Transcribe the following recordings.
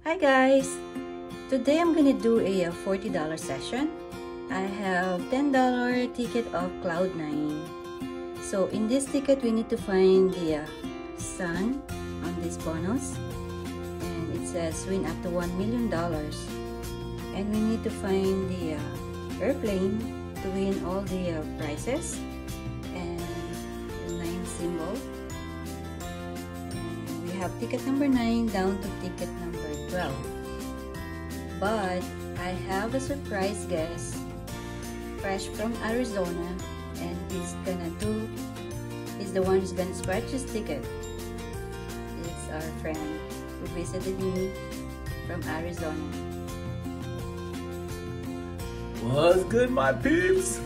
Hi guys! Today I'm gonna do a $40 session. I have $10 ticket of Cloud9. So in this ticket, we need to find the uh, sun on this bonus. And it says win up to $1 million. And we need to find the uh, airplane to win all the uh, prizes. And the 9 symbol. And we have ticket number 9 down to ticket number 12. But I have a surprise guest fresh from Arizona and he's gonna do he's the one who's gonna scratch his ticket. It's our friend who visited me from Arizona. What's good, my peeps?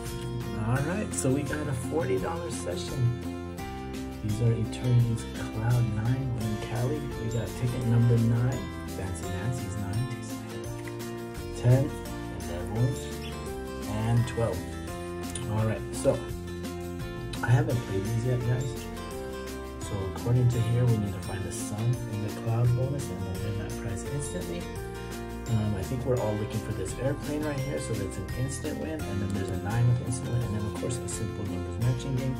All right, so we got a $40 session. These are Eternity's Cloud 9 in Cali. We got ticket number 9, 9, 10, 11, and 12. All right, so I haven't played these yet, guys. So according to here, we need to find the sun in the cloud bonus and we'll win that prize instantly. Um, I think we're all looking for this airplane right here, so that's an instant win, and then there's a 9 with instant win, and then of course a simple numbers matching game.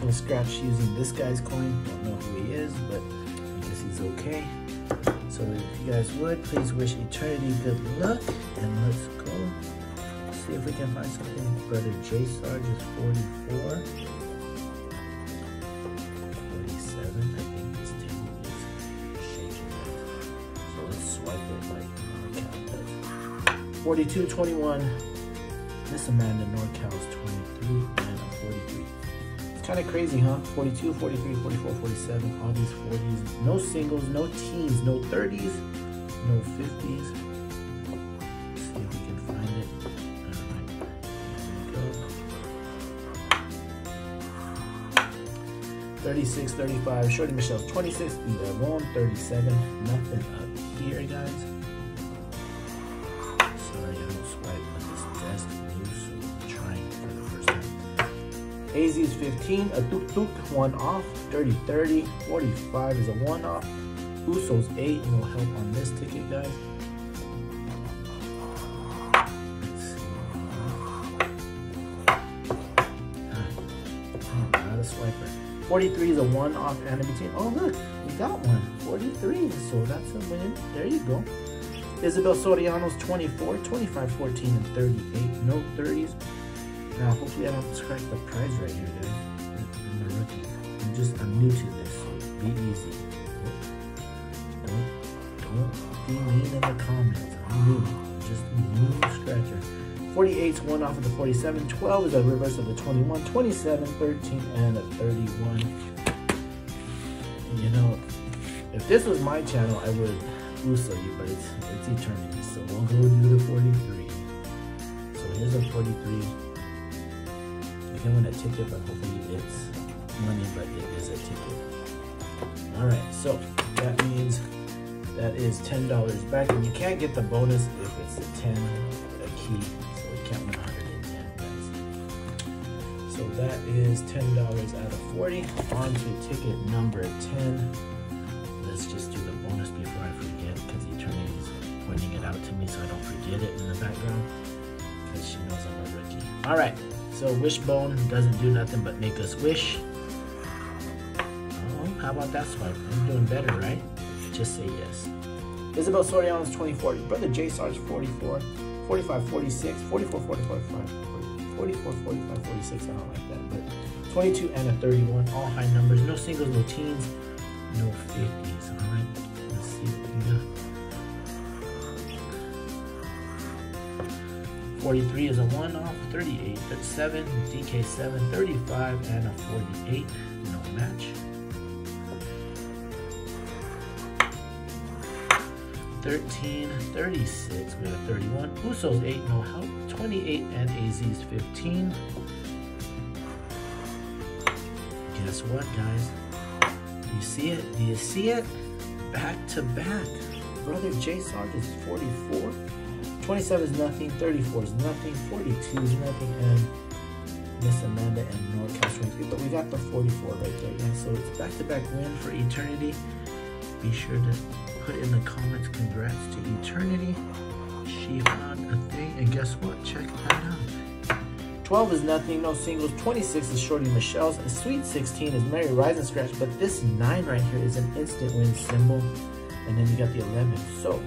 Gonna scratch using this guy's coin, don't know who he is, but I guess he's okay. So if you guys would, please wish Eternity good luck, and let's go. see if we can find something. Brother J Sarge is 44. 47, I think this table is shaking. So let's swipe it like uh, NorCal does. 42, 21. Miss Amanda NorCal is 23 kind of crazy, huh? 42, 43, 44, 47, all these 40s. No singles, no teens, no 30s, no 50s. Let's see if we can find it. All right, here we go. 36, 35, Shorty Michelle's 26, 11, 37, nothing up here, guys. AZ is 15, a tuk tuk, one off, 30, 30, 45 is a one off, Uso's 8, no help on this ticket, guys. See. Ah, not a swiper. 43 is a one off in between. Oh, look, we got one. 43. So that's a win. There you go. Isabel Soriano's 24, 25, 14, and 38. No 30s. Now, hopefully, I don't scratch the prize right here, guys. I'm a rookie. I'm just, I'm new to this. So be easy. Don't, don't be mean in the comments. I'm new. I'm just new scratcher. 48 is one off of the 47. 12 is a reverse of the 21. 27, 13, and a 31. You know, if this was my channel, I would Uso you, but it's it's eternity. So we'll go do the 43. So here's a 43. Can win a ticket, but hopefully it's money, but it is a ticket. Alright, so that means that is $10 back. And you can't get the bonus if it's a 10, a key. So you can't win 110, guys. So that is $10 out of 40. On to ticket number 10. Let's just do the bonus before I forget because Eternity's pointing it out to me so I don't forget it in the background because she knows I'm a rookie. All right, so wishbone doesn't do nothing but make us wish. Oh, how about that swipe? I'm doing better, right? Just say yes. Isabel Soriano's 24. Brother J Sar's 44. 45, 46, 44, 44, 45, 44, 45, 46. I don't like that. But 22 and a 31. All high numbers. No singles, no teens, no 50s. All right. Let's see what we got. 43 is a one off, 38, 37, DK7, 35, and a 48. No match. 13, 36, we have a 31. Usos 8, no help. 28 and AZ's 15. Guess what, guys? You see it? Do you see it? Back to back. Brother J Sarge is 44. 27 is nothing. 34 is nothing. 42 is nothing. And Miss Amanda and NorCal 23. But we got the 44 right there, guys. So it's back to back win for eternity. Be sure to put in the comments congrats to Eternity. She found a thing, and guess what? Check that out. 12 is nothing, no singles. 26 is Shorty Michelle's. And Sweet 16 is Mary Rising Scratch. But this 9 right here is an instant win symbol. And then you got the 11. So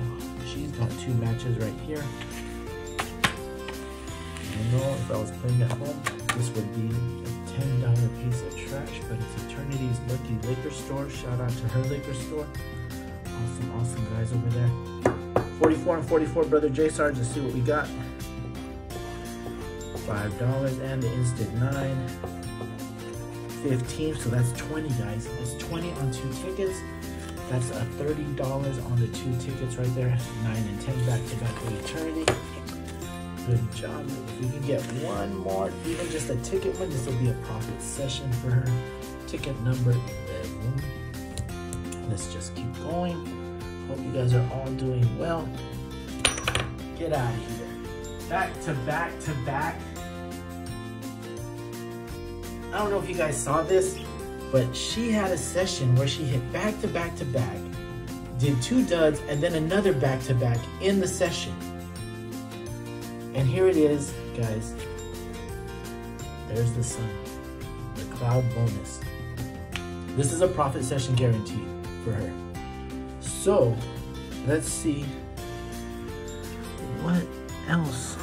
she's got two matches right here. You uh, know, if I was playing at home, this would be a $10 piece of trash. But it's Eternity's Lucky Liquor Store. Shout out to her liquor store. Awesome, awesome guys over there. 44 and 44, Brother J Sarge. Let's see what we got. $5 and the instant 9. 15, so that's 20 guys. That's 20 on two tickets. That's a $30 on the two tickets right there. 9 and 10 back to back with Eternity. Good job. If we can get one more, even just a ticket one, this will be a profit session for her. Ticket number 11. Let's just keep going. Hope you guys are all doing well. Get out of here. Back to back to back. I don't know if you guys saw this, but she had a session where she hit back to back to back, did two duds, and then another back to back in the session. And here it is, guys. There's the sun, the cloud bonus. This is a profit session guaranteed for her. So, let's see what else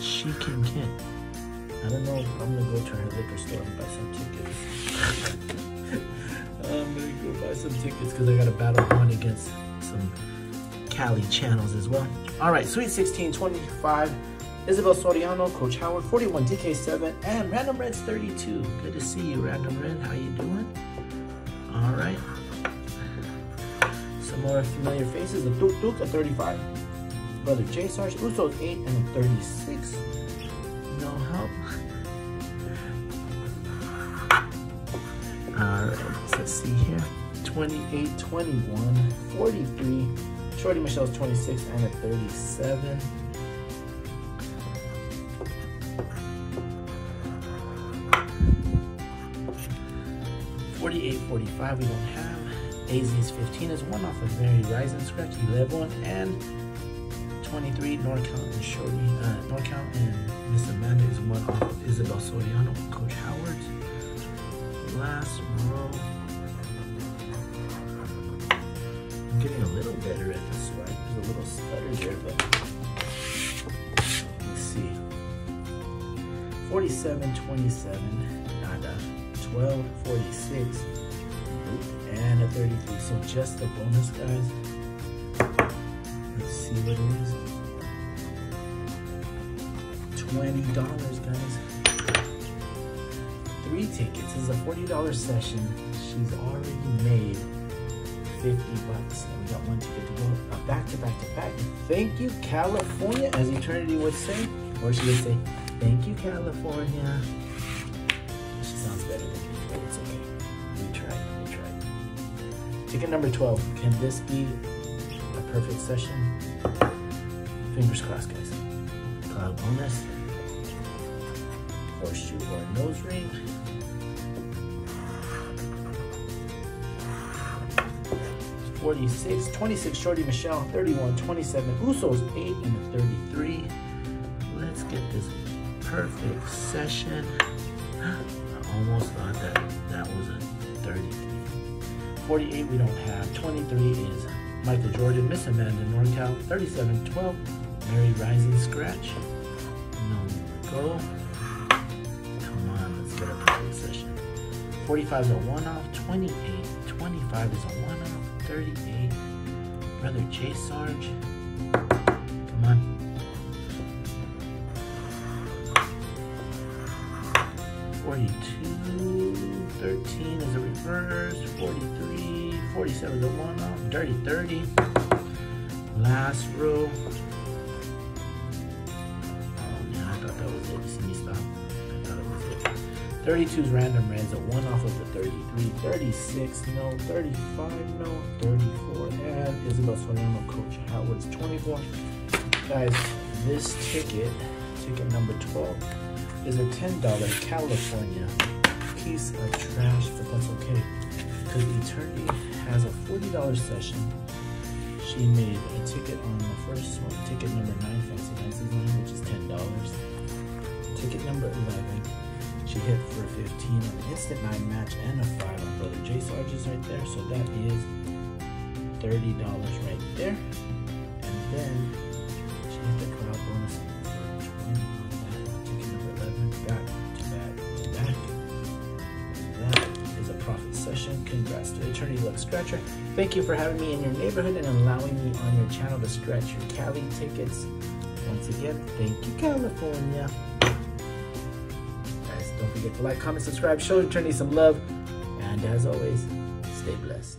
she can get. I don't know. I'm gonna go to her liquor store and buy some tickets. I'm gonna go buy some tickets because I got a battle one against some Cali channels as well. All right, Sweet 16, 25, Isabel Soriano, Coach Howard, 41, DK7, and Random Reds 32. Good to see you, Random Red. How you doing? All right. Some more familiar faces. The Duke Duke at 35. Brother J Sarge, Usos 8, and a 36. No help. Alright, so let's see here. 28, 21, 43. Shorty Michelle's 26 and a 37. Forty-eight, forty-five. We don't have. AZ's 15 is one off of Mary Rising Scratch, 11 and 23. NorCal and Shorty, uh, NorCal and Miss Amanda is one off of Isabel Soriano, Coach Howard's. Last row. I'm getting a little better at this swipe. There's a little stutter there, but let's see. 47, 27, nada. 12, 46, and a 33. So just the bonus, guys. See what it is. $20, guys. Three tickets. This is a $40 session. She's already made 50 bucks. And we got one ticket to go. A back to back to back. Thank you, California, as Eternity would say. Or she would say, thank you, California. She sounds better than but it's okay. We tried, we tried. Ticket number 12. Can this be a perfect session? Fingers crossed, guys. Cloud bonus. Horseshoe or nose ring. Forty-six, twenty-six. Shorty Michelle, thirty-one, twenty-seven. Usos eight and thirty-three. Let's get this perfect session. I almost thought that that was a 33. 48 we don't have. 23 is Michael Jordan, Miss Amanda NorCal. 37, 12, Mary Rising Scratch. No go. Come on, let's get a perfect session. 45 is a one-off. 28, 25 is a one-off. 38, Brother J Sarge. Come on. 42, 13 is a reverse, 43, 47 is a one off, dirty 30. Last row. Oh man, I thought that was it. See me stop. I thought it was it. 32 is random reds, a one off of the 33, 36, no, 35, no, 34, and Isabel Soriano, Coach Howard's 24. Guys, this ticket, ticket number 12, is a $10 California piece of trash, but that's okay. Because Eternity has a $40 session. She made a ticket on the first one, ticket number 9, Fancy Nancy's line, which is $10. Ticket number 11, she hit for 15 on instant 9 match and a 5 on Brother J Sarge's right there. So that is $30 right there. And then session. Congrats to Eternity Luck Scratcher. Thank you for having me in your neighborhood and allowing me on your channel to scratch your Cali tickets. Once again, thank you, California. Guys, don't forget to like, comment, subscribe, show Eternity some love. And as always, stay blessed.